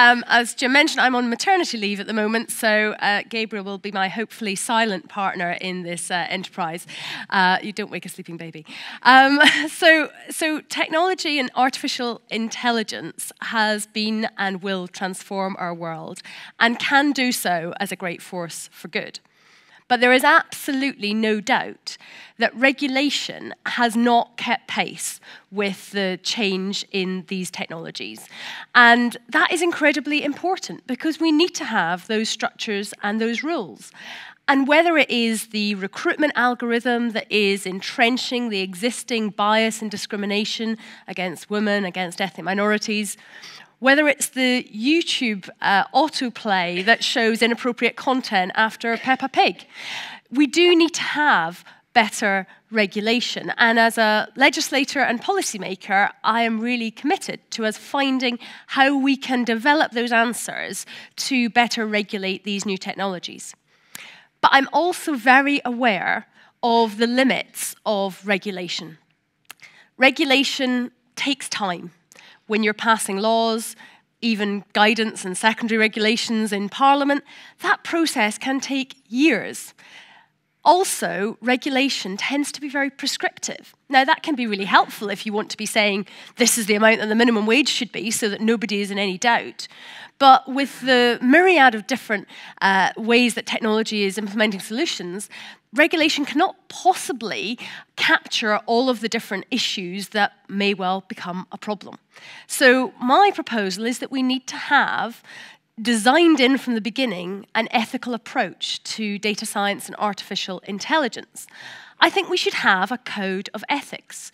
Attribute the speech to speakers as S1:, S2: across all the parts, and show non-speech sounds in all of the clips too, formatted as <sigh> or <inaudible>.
S1: Um, as Jim mentioned, I'm on maternity leave at the moment, so uh, Gabriel will be my hopefully silent partner in this uh, enterprise. Uh, you don't wake a sleeping baby. Um, <laughs> so, so technology and artificial intelligence has been and will transform our world, and can do so as a great force for good. But there is absolutely no doubt that regulation has not kept pace with the change in these technologies. And that is incredibly important because we need to have those structures and those rules. And whether it is the recruitment algorithm that is entrenching the existing bias and discrimination against women, against ethnic minorities, whether it's the YouTube uh, autoplay that shows inappropriate content after Peppa Pig. We do need to have better regulation. And as a legislator and policymaker, I am really committed to us finding how we can develop those answers to better regulate these new technologies. But I'm also very aware of the limits of regulation. Regulation takes time when you're passing laws, even guidance and secondary regulations in Parliament, that process can take years. Also, regulation tends to be very prescriptive. Now, that can be really helpful if you want to be saying this is the amount that the minimum wage should be so that nobody is in any doubt. But with the myriad of different uh, ways that technology is implementing solutions, regulation cannot possibly capture all of the different issues that may well become a problem. So, my proposal is that we need to have designed in from the beginning an ethical approach to data science and artificial intelligence. I think we should have a code of ethics.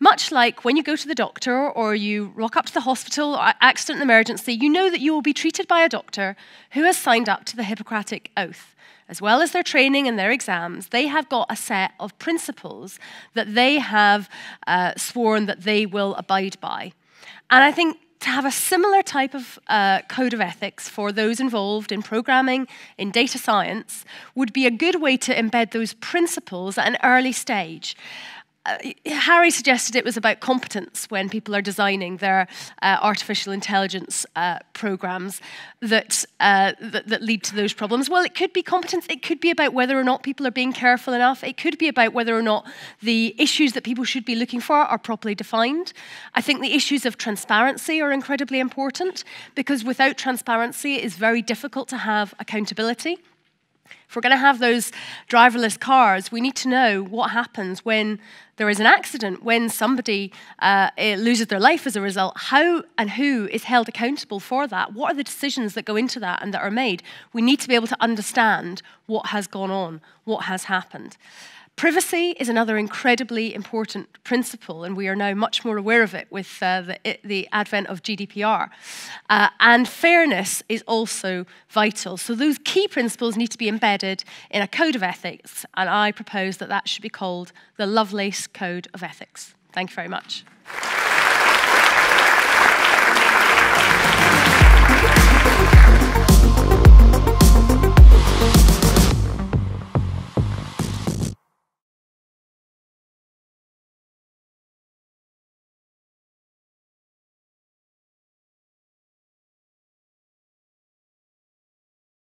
S1: Much like when you go to the doctor or you rock up to the hospital or accident and emergency, you know that you will be treated by a doctor who has signed up to the Hippocratic Oath. As well as their training and their exams, they have got a set of principles that they have uh, sworn that they will abide by. And I think to have a similar type of uh, code of ethics for those involved in programming, in data science, would be a good way to embed those principles at an early stage. Uh, Harry suggested it was about competence when people are designing their uh, artificial intelligence uh, programs that, uh, that, that lead to those problems. Well, it could be competence. It could be about whether or not people are being careful enough. It could be about whether or not the issues that people should be looking for are properly defined. I think the issues of transparency are incredibly important because without transparency, it is very difficult to have accountability. If we're going to have those driverless cars, we need to know what happens when there is an accident, when somebody uh, loses their life as a result. How and who is held accountable for that? What are the decisions that go into that and that are made? We need to be able to understand what has gone on, what has happened. Privacy is another incredibly important principle, and we are now much more aware of it with uh, the, the, advent of GDPR. Uh, and fairness is also vital. So, those key principles need to be embedded in a code of ethics, and I propose that that should be called the Lovelace Code of Ethics. Thank you very much.